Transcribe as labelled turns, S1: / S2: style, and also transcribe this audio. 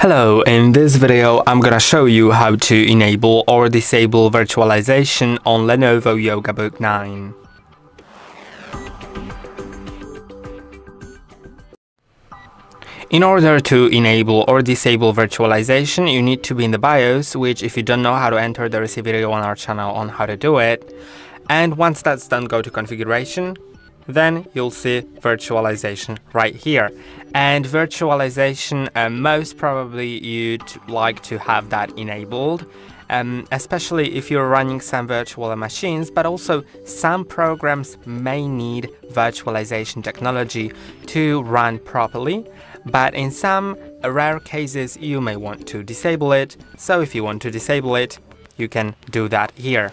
S1: Hello, in this video I'm gonna show you how to enable or disable virtualization on Lenovo Yoga Book 9. In order to enable or disable virtualization, you need to be in the BIOS, which if you don't know how to enter, there is a video on our channel on how to do it. And once that's done, go to configuration, then you'll see virtualization right here. And virtualization, uh, most probably you'd like to have that enabled, um, especially if you're running some virtual machines, but also some programs may need virtualization technology to run properly. But in some rare cases, you may want to disable it. So if you want to disable it, you can do that here.